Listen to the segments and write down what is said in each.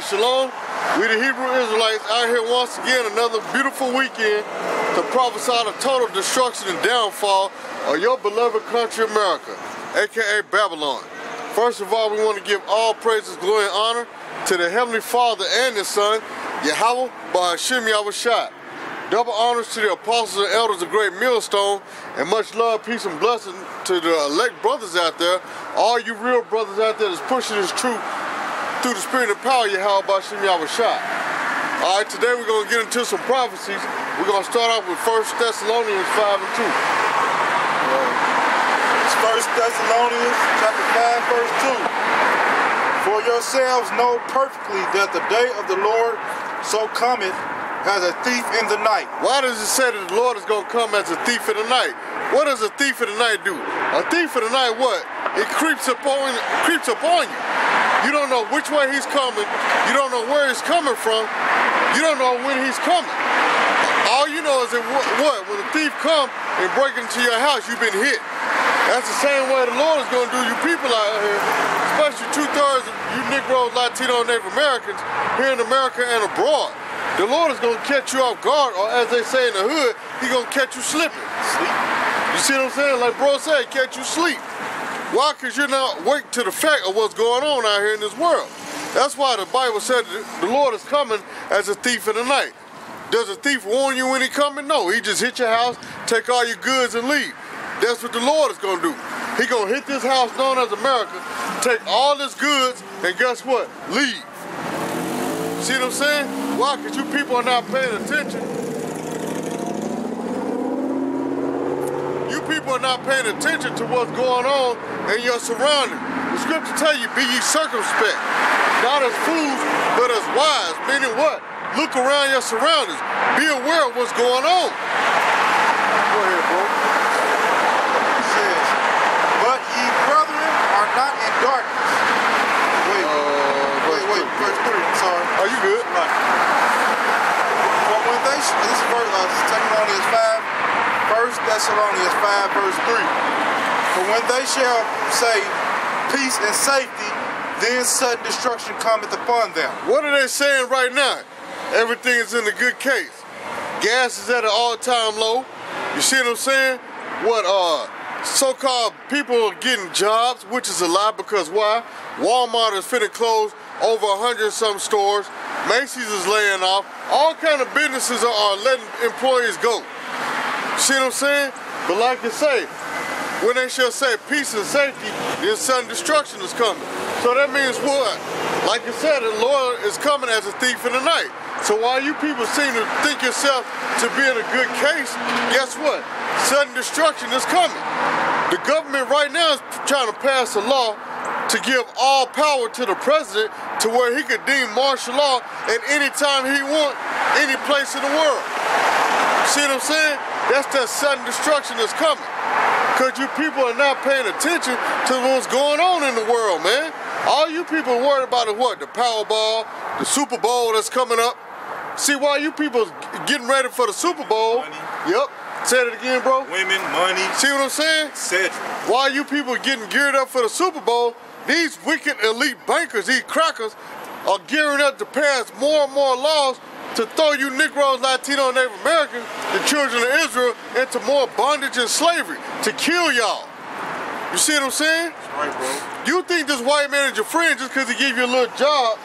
Shalom. We the Hebrew Israelites out here once again, another beautiful weekend to prophesy the total destruction and downfall of your beloved country, America, aka Babylon. First of all, we want to give all praises, glory, and honor to the Heavenly Father and His Son, Yahawah by Hashem Yahawashi. Double honors to the apostles and elders of Great Millstone, and much love, peace, and blessing to the elect brothers out there, all you real brothers out there that's pushing this truth through the spirit and power you have by Shem Shot. All right, today we're going to get into some prophecies. We're going to start off with 1 Thessalonians 5 and 2. It's 1 Thessalonians chapter 5, verse 2. For yourselves know perfectly that the day of the Lord so cometh as a thief in the night. Why does it say that the Lord is going to come as a thief in the night? What does a thief in the night do? A thief in the night, what? It creeps upon, creeps up on you. You don't know which way he's coming. You don't know where he's coming from. You don't know when he's coming. All you know is that what? When a thief come and break into your house, you've been hit. That's the same way the Lord is going to do you people out here, especially two-thirds of you Negroes, Latino, Native Americans here in America and abroad. The Lord is going to catch you off guard, or as they say in the hood, He going to catch you slipping. Sleep. You see what I'm saying? Like bro said, catch you sleep. Why? Because you're not awake to the fact of what's going on out here in this world. That's why the Bible said the Lord is coming as a thief in the night. Does a thief warn you when he coming? No, he just hit your house, take all your goods and leave. That's what the Lord is going to do. He going to hit this house known as America, take all his goods, and guess what? Leave. See what I'm saying? Why? Because you people are not paying attention. People are not paying attention to what's going on in your surroundings. The scripture tell you, be ye circumspect. Not as fools, but as wise. Meaning what? Look around your surroundings. Be aware of what's going on. Go ahead, bro. It says, But ye brethren are not in darkness. Wait, Uh, wait, wait, verse 3, I'm sorry. Are you good? Right. For when they, this is verse, uh, Thessalonians 5, 1 Thessalonians 5, verse 3. For when they shall say peace and safety, then sudden destruction cometh upon them. What are they saying right now? Everything is in a good case. Gas is at an all-time low. You see what I'm saying? What uh so-called people are getting jobs, which is a lie because why? Walmart is finna close over a hundred some stores. Macy's is laying off. All kind of businesses are, are letting employees go. See what I'm saying? But like I say, when they shall say peace and safety, then sudden destruction is coming. So that means what? Like I said, the Lord is coming as a thief in the night. So while you people seem to think yourself to be in a good case, guess what? Sudden destruction is coming. The government right now is trying to pass a law to give all power to the president to where he could deem martial law at any time he want, any place in the world. See what I'm saying? That's that sudden destruction that's coming. Because you people are not paying attention to what's going on in the world, man. All you people are worried about is what? The Powerball, the Super Bowl that's coming up. See why you people getting ready for the Super Bowl. Money. Yep. Say it again, bro. Women, money, See what I'm saying? etc. While you people getting geared up for the Super Bowl, these wicked elite bankers, these crackers, are gearing up to pass more and more laws to throw you Negroes, Latino, Native Americans, the children of Israel, into more bondage and slavery to kill y'all. You see what I'm saying? Right, bro. You think this white man is your friend just because he gave you a little job,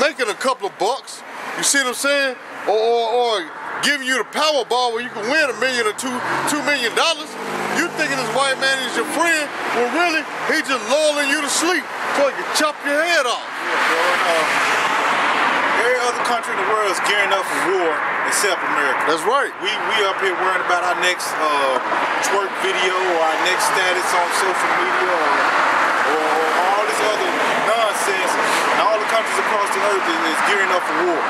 making a couple of bucks? You see what I'm saying? Or, or, or giving you the Powerball where you can win a million or two, two million dollars? You thinking this white man is your friend when really he just lulling you to sleep so he can chop your head off. Uh, every other country in the world is gearing up for war except America. That's right. We we up here worrying about our next uh, twerk video or our next status on social media or, or, or all this other nonsense. And all the countries across the earth is, is gearing up for war.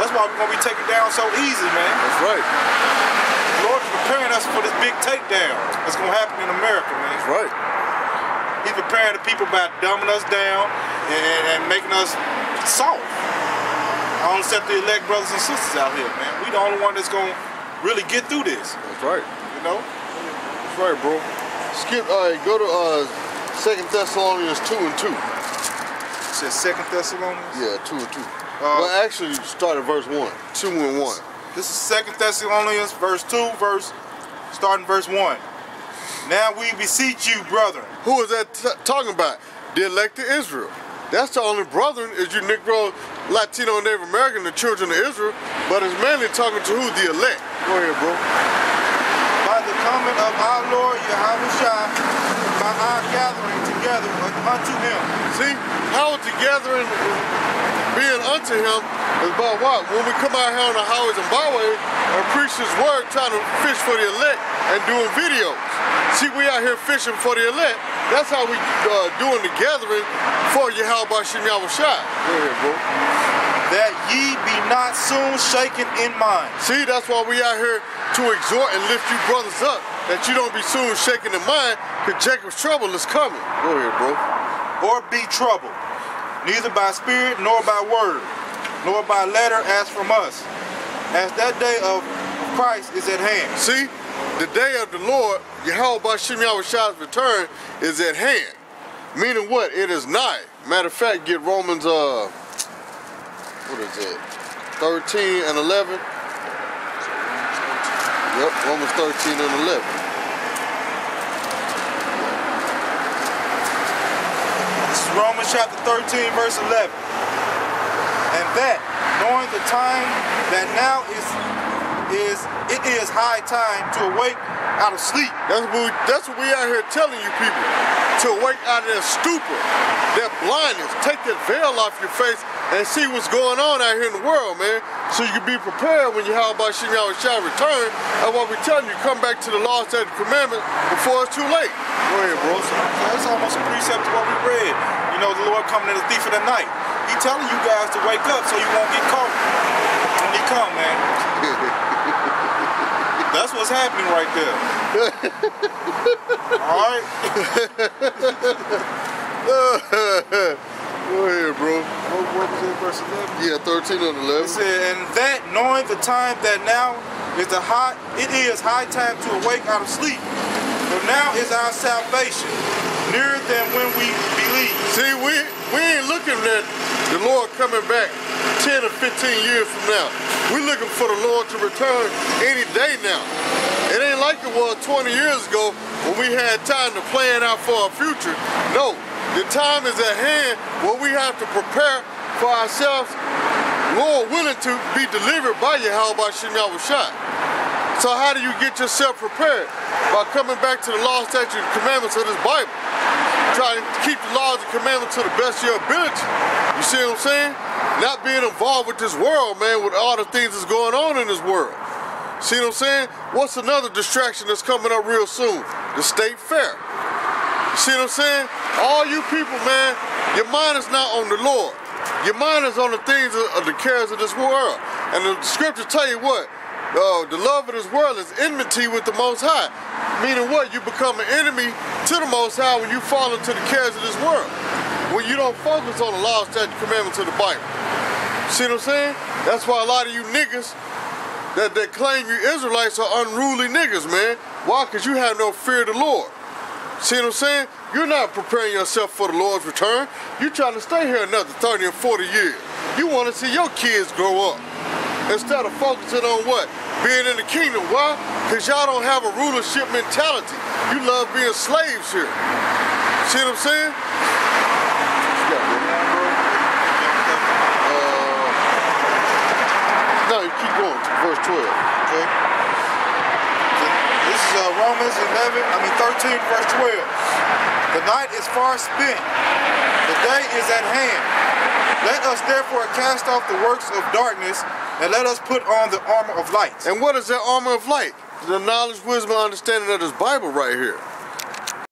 That's why we're gonna be taken down so easy, man. That's right. The Lord is preparing us for this big takedown that's gonna happen in America, man. That's right. He's preparing the people by dumbing us down and, and, and making us soft. I don't accept the elect brothers and sisters out here, man. We the only one that's gonna really get through this, That's right. you know? That's right, bro. Skip. Uh, go to uh, Second Thessalonians two and two. said Second Thessalonians. Yeah, two and two. Uh, well, actually, start at verse one. Two and one. This is Second Thessalonians, verse two, verse starting verse one. Now we beseech you, brethren. Who is that talking about? The elect of Israel. That's the only brethren is you Negro, Latino, Native American, the children of Israel. But it's mainly talking to who? The elect. Go ahead, bro. By the coming of our Lord Yahawashi, by our gathering together unto him. See, how the gathering being unto him is about what? When we come out here on the highways and byways and preach his word, trying to fish for the elect and doing videos. See, we out here fishing for the elect. That's how we uh, doing the gathering for Yahawah Shem Yahawashi. Go ahead, bro. That ye be not soon shaken in mind. See, that's why we out here to exhort and lift you brothers up. That you don't be soon shaken in mind, because Jacob's trouble is coming. Go ahead, bro. Or be troubled, neither by spirit nor by word, nor by letter as from us, as that day of Christ is at hand. See, the day of the Lord, Yahawah Bashim Yahweh's return is at hand. Meaning what? It is nigh. Matter of fact, get Romans, uh, what is it? 13 and 11. Yep, Romans 13 and 11. This is Romans chapter 13, verse 11. And that, knowing the time that now is is it is high time to awake out of sleep. That's what we, that's what we out here telling you people. To awake out of their stupor, that blindness. Take that veil off your face and see what's going on out here in the world, man. So you can be prepared when you have about Shem shall return. And what we're telling you, come back to the law, statute, commandments before it's too late. Go ahead, bro. That's almost a precept to what we read. You know, the Lord coming as a thief in the night. He telling you guys to wake up so you won't get caught when he come, man. That's what's happening right there. All right. Go ahead, bro. What, what was it, verse 11? Yeah, 13 and It 11. said, and that knowing the time that now is the high, it is high time to awake out of sleep. For now is our salvation nearer than when we believe. See, we we ain't looking at the Lord coming back 10 or 15 years from now. We're looking for the Lord to return any day now. It ain't like it was 20 years ago when we had time to plan out for our future. No, the time is at hand where we have to prepare for ourselves, Lord willing to be delivered by Yahawah Shem Yahawashi. So how do you get yourself prepared? By coming back to the law, statutes, and commandments of this Bible. Try to keep the laws and commandments to the best of your ability. You see what I'm saying? Not being involved with this world, man, with all the things that's going on in this world. See what I'm saying? What's another distraction that's coming up real soon? The state fair. See what I'm saying? All you people, man, your mind is not on the Lord. Your mind is on the things of, of the cares of this world. And the scriptures tell you what? Uh, the love of this world is enmity with the Most High. Meaning what? You become an enemy to the Most High when you fall into the cares of this world. When you don't focus on the law, statute, commandments of the Bible. See what I'm saying? That's why a lot of you niggas that, that claim you Israelites are unruly niggas, man. Why? Because you have no fear of the Lord. See what I'm saying? You're not preparing yourself for the Lord's return. You're trying to stay here another 30 or 40 years. You want to see your kids grow up instead of focusing on what? Being in the kingdom. Why? Because y'all don't have a rulership mentality. You love being slaves here. See what I'm saying? What you got, bro? Uh, no, you keep going. Verse 12. Okay. This is uh, Romans 11, I mean 13, verse 12. The night is far spent, the day is at hand. Let us therefore cast off the works of darkness, and let us put on the armor of light. And what is that armor of light? The knowledge, wisdom, and understanding of this Bible right here.